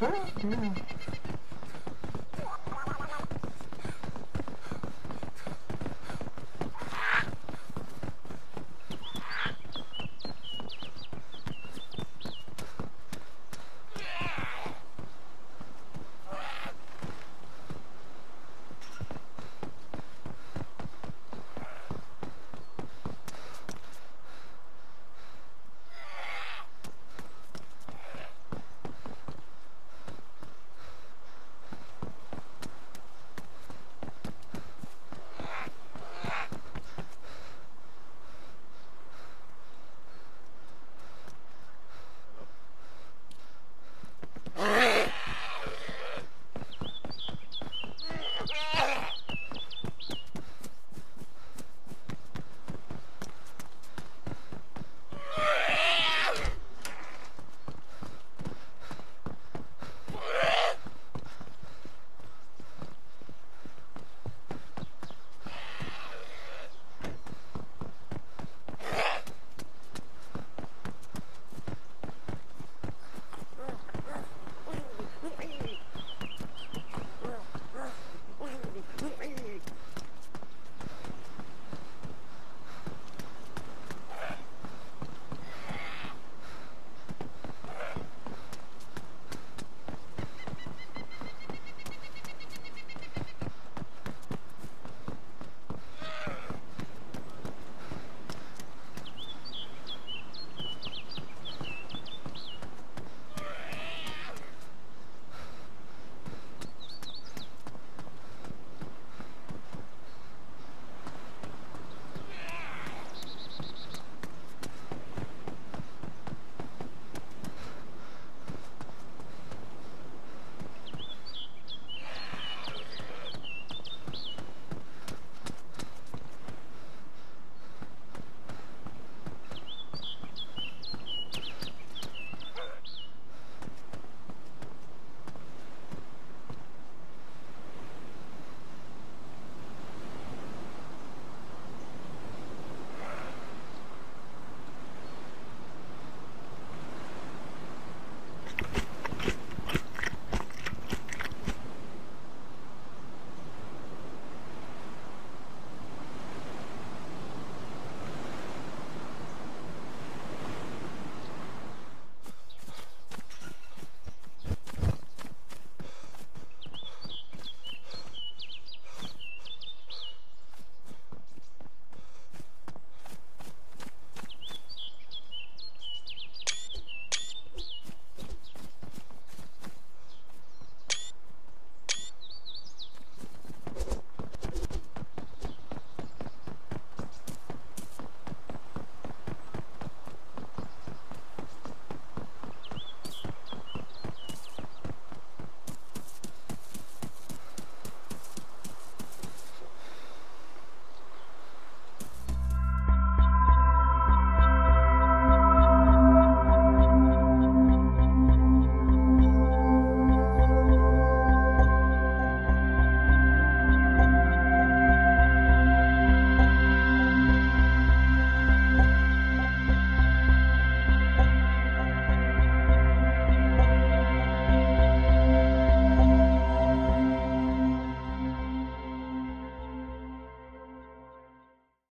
Yeah.